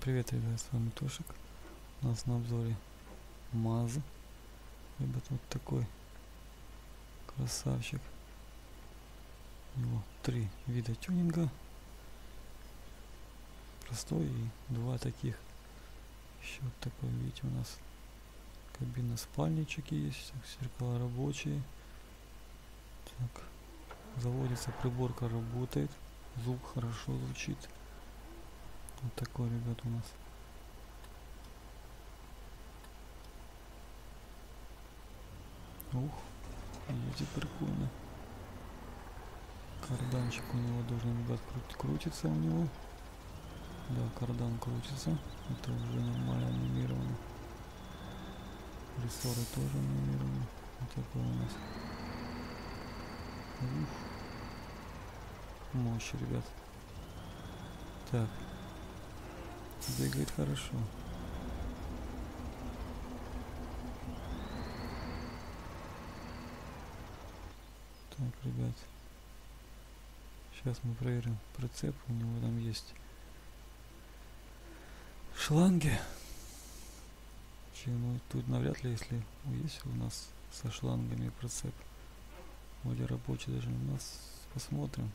привет, ребят, с вами Тошик. У нас на обзоре МАЗ. Ребят, вот такой красавчик. У него три вида тюнинга. Простой и два таких. Еще вот такой, видите, у нас кабина спальнички есть, зеркала рабочие. Так, заводится, приборка работает, звук хорошо звучит. Вот такой, ребят, у нас. Ух, видите, прикольно. Карданчик у него должен, ребят, крут крутиться у него. Да, кардан крутится. Это уже нормально анимировано. Рессоры тоже анимированы. Вот такой у нас. Ух. Мощь, ребят. Так, Бегает хорошо. Так, ребят. Сейчас мы проверим прицеп. У него там есть шланги. Ну, тут навряд ли, если есть у нас со шлангами прицеп. Вроде рабочий даже у нас. Посмотрим.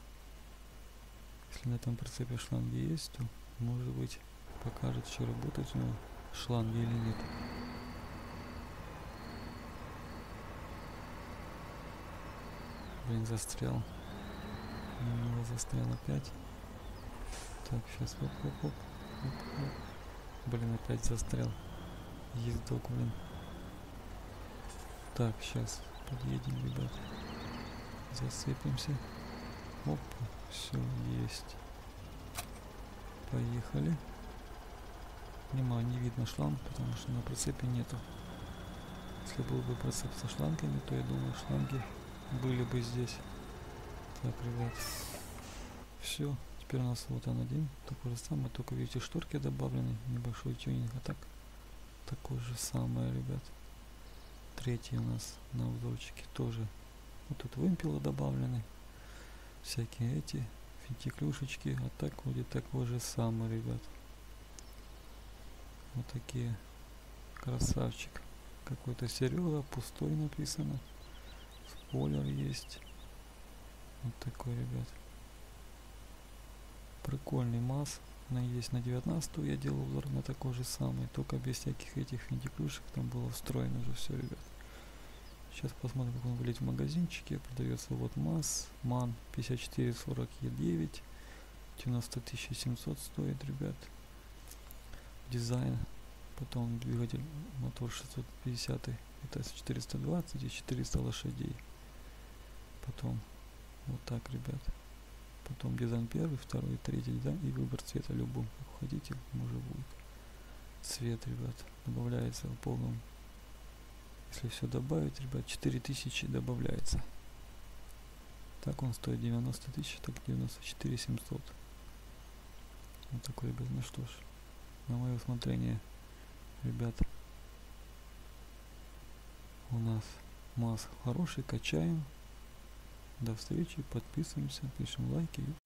Если на этом прицепе шланги есть, то может быть покажет, что работает у него шланги или нет. Блин, застрял. Немного застрял опять. Так, сейчас оп, оп, оп, оп, оп. Блин, опять застрял. Ездок, блин. Так, сейчас подъедем, ребят. Засыпемся. Оп, все, есть. Поехали. Внимание, не видно шланг, потому что на прицепе нету. Если был бы прицеп со шлангами, то я думаю шланги были бы здесь. Так, ребят. Все. Теперь у нас вот он один. Такой же самый, только видите, шторки добавлены. Небольшой тюнинг. А так, такой же самое, ребят. Третий у нас на обзорчике тоже. Вот тут вымпелы добавлены. Всякие эти финтиклюшечки. А так вроде такой же самый, ребят. Вот такие. Красавчик. Какой-то Серега, пустой написано. Спойлер есть. Вот такой, ребят. Прикольный масс. Она есть на 19 я делал обзор на такой же самый, только без всяких этих финтиклюшек, там было встроено уже все, ребят. Сейчас посмотрим, как он выглядит в магазинчике. Продается вот МАЗ, МАН 5440 Е9. 90 700 стоит, ребят дизайн, потом двигатель мотор 650, это 420 и 400 лошадей. Потом вот так, ребят. Потом дизайн первый, второй, третий дизайн и выбор цвета любым, как хотите, может будет. Цвет, ребят, добавляется в полном. Если все добавить, ребят, 4000 добавляется. Так он стоит 90 тысяч, так 94 700. Вот такой, ребят, ну что ж на мое усмотрение, ребят. У нас масс хороший, качаем. До встречи, подписываемся, пишем лайки и